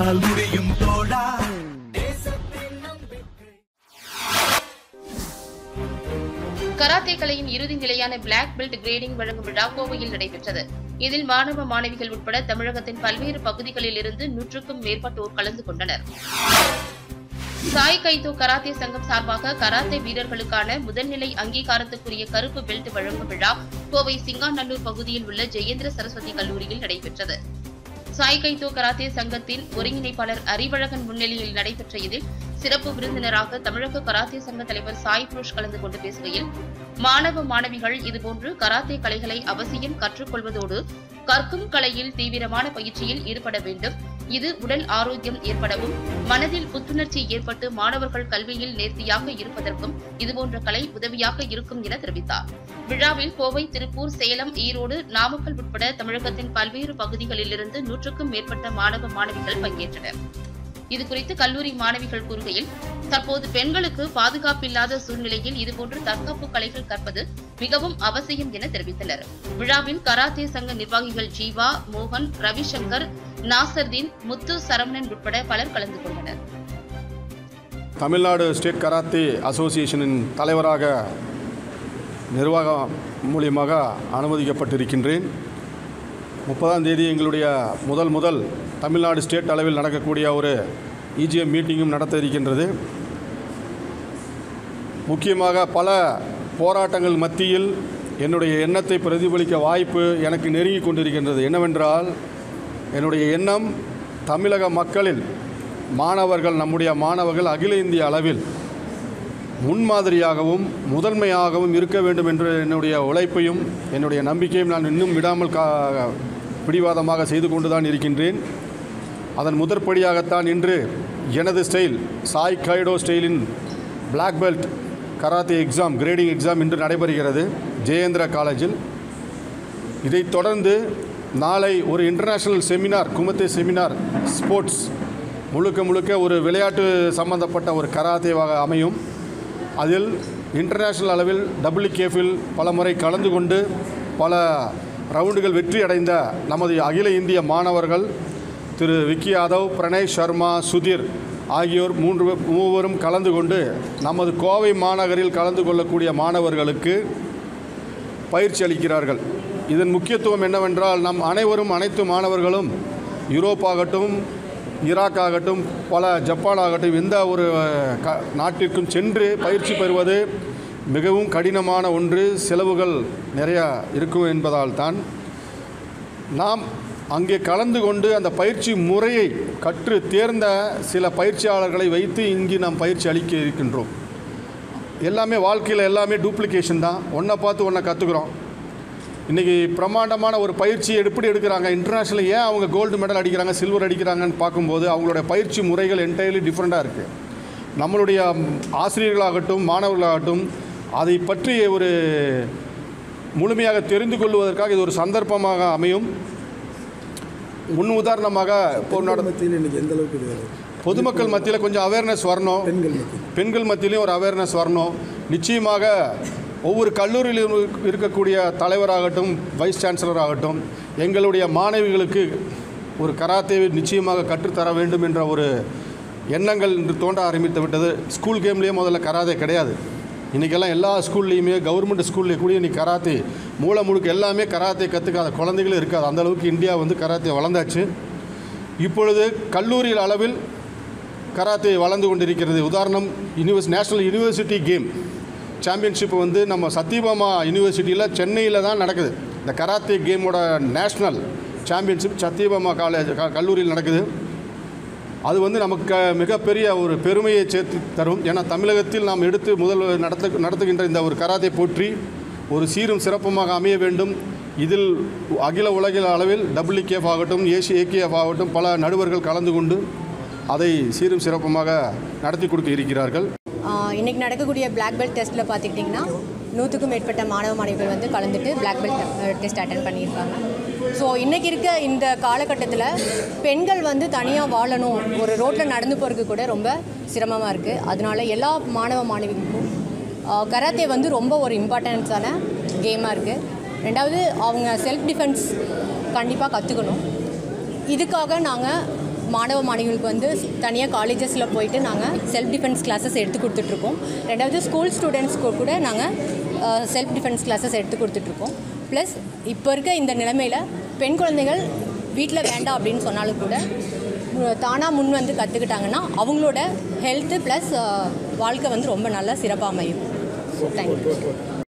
உன்னால் முடியும் தோழா கராத்தே கலையின் இறுதி நிலையான பிளாக் பெல்ட் கிரேடிங் வழங்கும் விழா கோவையில் நடைபெற்றது. இதில் மாணவ மாணவிகள் உட்பட தமிழகத்தின் பல்வேறு பகுதிகளில் இருந்து நூற்றுக்கும் மேற்பட்டோர் கலந்து கொண்டனர். சாய் கைதோ கராத்தே சங்கம் சார்பாக கராத்தே வீரர்களுக்கான முதல்நிலை அங்கீகாரத்துக்குரிய கருப்பு பெல்ட் வழங்கும் விழா கோவை சிங்காநல்லூர் பகுதியில் உள்ள ஜெயேந்திர சரஸ்வதி கல்லூரியில் நடைபெற்றது. சாய் கைத்தோ கராத்தே சங்கத்தின் ஒருங்கிணைப்பாளர் அறிவழகன் முன்னிலையில் நடைபெற்ற இதில் சிறப்பு விருந்தினராக தமிழக கராத்தே சங்க தலைவர் சாய் புருஷ் கலந்து கொண்டு பேசுகையில் மாணவ மாணவிகள் இதுபோன்று கராத்தே கலைகளை அவசியம் கற்றுக்கொள்வதோடு கற்கும் கலையில் தீவிரமான பயிற்சியில் ஈடுபட வேண்டும். இது உடல் ஆரோக்கியம் ஏற்படவும் மனதில் புத்துணர்ச்சி ஏற்பட்டு மாணவர்கள் கல்வியில் நேர்த்தியாக இருப்பதற்கும் இதுபோன்ற கலை உதவியாக இருக்கும் என தெரிவித்தார். விழாவில் கோவை திருப்பூர் சேலம் ஈரோடு நாமக்கல் உட்பட தமிழகத்தின் பல்வேறு பகுதிகளிலிருந்து நூற்றுக்கும் மேற்பட்ட மாணவ மாணவிகள் பங்கேற்றனர். இதுகுறித்து கல்லூரி மாணவிகள் கூறுகையில் தற்போது பெண்களுக்கு பாதுகாப்பில்லாத சூழ்நிலையில் இதுபோன்று தற்காப்பு கலைகள் கற்பது மிகவும் அவசியம் என தெரிவித்தனர். விழாவில் கராத்தே சங்க நிர்வாகிகள் ஜீவா மோகன் ரவிசங்கர் நாசர்தீன் முத்து சரவணன் உட்பட பலர் கலந்து கொண்டனர். தமிழ்நாடு ஸ்டேட் கராத்தே அசோசியேஷனின் தலைவராக நிர்வாகம் மூலியமாக அனுமதிக்கப்பட்டிருக்கின்றேன். முப்பதாம் தேதி எங்களுடைய முதல் முதல் தமிழ்நாடு ஸ்டேட் அளவில் நடக்கக்கூடிய ஒரு இஜிஎம் மீட்டிங்கும் நடத்த இருக்கின்றது. முக்கியமாக பல போராட்டங்கள் மத்தியில் என்னுடைய எண்ணத்தை பிரதிபலிக்க வாய்ப்பு எனக்கு நெருங்கி கொண்டிருக்கின்றது. என்னவென்றால் என்னுடைய எண்ணம் தமிழக மக்களில் மாணவர்கள் நம்முடைய மாணவர்கள் அகில இந்திய அளவில் முன்மாதிரியாகவும் முதன்மையாகவும் இருக்க வேண்டும் என்ற என்னுடைய உழைப்பையும் என்னுடைய நம்பிக்கையும் நான் இன்னும் விடாமல் கா பிடிவாதமாக செய்து கொண்டு தான் இருக்கின்றேன். அதன் முதற்படியாகத்தான் இன்று எனது ஸ்டைல் சாய் கைடோ ஸ்டைலின் black belt karate exam grading exam இன்று நடைபெறுகிறது ஜெயேந்திரா காலேஜில் இதைத் தொடர்ந்து நாளை ஒரு இன்டர்நேஷ்னல் செமினார் குமத்தே செமினார் ஸ்போர்ட்ஸ் முழுக்க முழுக்க ஒரு விளையாட்டு சம்பந்தப்பட்ட ஒரு கராத்தேவாக அமையும். அதில் இன்டர்நேஷ்னல் அளவில் டபிள்யூகேஃபில் பல முறை கலந்து கொண்டு பல ரவுண்டுகள் வெற்றி அடைந்த நமது அகில இந்திய மாணவர்கள் திரு விக்கி யாதவ் பிரணய் சர்மா சுதீர் ஆகியோர் மூன்று மூவரும் கலந்து கொண்டு நமது கோவை மாநகரில் கலந்து கொள்ளக்கூடிய மாணவர்களுக்கு பயிற்சி அளிக்கிறார்கள். இதன் முக்கியத்துவம் என்னவென்றால் நம் அனைவரும் அனைத்து மாணவர்களும் யூரோப் ஆகட்டும் ஈராக் ஆகட்டும் பல ஜப்பான் ஆகட்டும் எந்த ஒரு க நாட்டிற்கும் சென்று பயிற்சி பெறுவது மிகவும் கடினமான ஒன்று. செலவுகள் நிறையா இருக்கும் என்பதால் தான். நாம் அங்கே கலந்து கொண்டு அந்த பயிற்சி முறையை கற்று தேர்ந்த சில பயிற்சியாளர்களை வைத்து இங்கு நாம் பயிற்சி அளிக்க இருக்கின்றோம். எல்லாமே வாழ்க்கையில் எல்லாமே டூப்ளிகேஷன் தான். ஒன்றை பார்த்து ஒன்றை கற்றுக்குறோம் இன்றைக்கி பிரம்மாண்டமான ஒரு பயிற்சி எப்படி எடுக்கிறாங்க? இன்டர்நேஷ்னல் ஏன் அவங்க கோல்டு மெடல் அடிக்கிறாங்க சில்வர் அடிக்கிறாங்கன்னு பார்க்கும்போது அவங்களுடைய பயிற்சி முறைகள் என்டையர்லி டிஃப்ரெண்ட்டாக இருக்குது நம்மளுடைய ஆசிரியர்களாகட்டும் மாணவர்களாகட்டும் அதை பற்றி ஒரு முழுமையாக தெரிந்து கொள்வதற்காக இது ஒரு சந்தர்ப்பமாக அமையும். முன் உதாரணமாக இப்போ நட மத்தியில் இன்னைக்கு எந்த அளவுக்கு இது பொதுமக்கள் மத்தியில் கொஞ்சம் அவேர்னஸ் வரணும். பெண்கள் மத்தியிலையும் ஒரு அவேர்னஸ் வரணும். நிச்சயமாக ஒவ்வொரு கல்லூரியிலும் இருக்கக்கூடிய தலைவராகட்டும் வைஸ் சான்சலர் ஆகட்டும் எங்களுடைய மாணவிகளுக்கு ஒரு கராத்தேவை நிச்சயமாக கற்றுத்தர வேண்டும் என்ற ஒரு எண்ணங்கள் இன்று தோன்ற ஆரம்பித்து விட்டது. ஸ்கூல் கேம்லேயே முதல்ல கராத்தே கிடையாது. இன்றைக்கெல்லாம் எல்லா ஸ்கூல்லையுமே கவர்மெண்ட் ஸ்கூல்லே கூட இன்றைக்கி கராத்தே மூளை முழுக்க எல்லாமே கராத்தே கற்றுக்காத குழந்தைகளும் இருக்காது. அந்த அளவுக்கு இந்தியா வந்து கராத்தே வளர்ந்தாச்சு. இப்பொழுது கல்லூரியில் அளவில் கராத்தே வளர்ந்து கொண்டிருக்கிறது. உதாரணம் universe national university game championship வந்து நம்ம சத்யபாமா யூனிவர்சிட்டியில் சென்னையில் தான் நடக்குது. இந்த கராத்தே கேமோட நேஷ்னல் சாம்பியன்ஷிப் சத்யபாமா காலேஜ் க- கல்லூரியில் நடக்குது. அது வந்து நமக்கு மிகப்பெரிய ஒரு பெருமையை சேர்த்து தரும். ஏன்னா தமிழகத்தில் நாம் எடுத்து முதல் நடத்த நடத்துகின்ற இந்த ஒரு கராத்தே போற்றி ஒரு சீரும் சிறப்புமாக அமைய வேண்டும். இதில் அகில உலகில் அளவில் டபிள்யூகேஎஃப் ஆகட்டும் ஏசி ஏகேஎஃப் ஆகட்டும் பல நடுவர்கள் கலந்து கொண்டு அதை சீரும் சிறப்புமாக நடத்தி கொடுக்க இருக்கிறார்கள். இன்றைக்கி நடக்கக்கூடிய பிளாக் பெல்ட் டெஸ்ட்டில் பார்த்துக்கிட்டிங்கன்னா நூற்றுக்கும் மேற்பட்ட மாணவ மாணவிகள் வந்து கலந்துட்டு பிளாக் பெல்ட் டெஸ்ட் அட்டன் பண்ணியிருக்காங்க. ஸோ இன்றைக்கி இருக்க இந்த காலகட்டத்தில் பெண்கள் வந்து தனியாக வாழணும். ஒரு ரோட்டில் நடந்து போகிறதுக்கு கூட ரொம்ப சிரமமாக இருக்குது அதனால எல்லா மாணவ மாணவிகளுக்கும் கராத்தே வந்து ரொம்ப ஒரு இம்பார்ட்டன்ஸான கேமாக இருக்குது ரெண்டாவது அவங்க செல்ஃப் டிஃபென்ஸ் கண்டிப்பாக கற்றுக்கணும் இதுக்காக நாங்கள் மாணவ மாணவிகளுக்கு வந்து தனியாக காலேஜஸில் போயிட்டு நாங்கள் செல்ஃப் டிஃபென்ஸ் கிளாஸஸ் எடுத்து கொடுத்துட்ருக்கோம். ரெண்டாவது ஸ்கூல் ஸ்டூடெண்ட்ஸ்க்கு கூட நாங்கள் செல்ஃப் டிஃபென்ஸ் கிளாஸஸ் எடுத்து கொடுத்துட்ருக்கோம். ப்ளஸ் இப்போ இருக்க இந்த நிலைமையில் பெண் குழந்தைகள் வீட்டில் வேண்டாம் அப்படின்னு சொன்னாலும் கூட தானாக முன் வந்து கற்றுக்கிட்டாங்கன்னா அவங்களோட ஹெல்த்து ப்ளஸ் வாழ்க்கை வந்து ரொம்ப நல்லா சிறப்பாக அமையும். தேங்க்யூ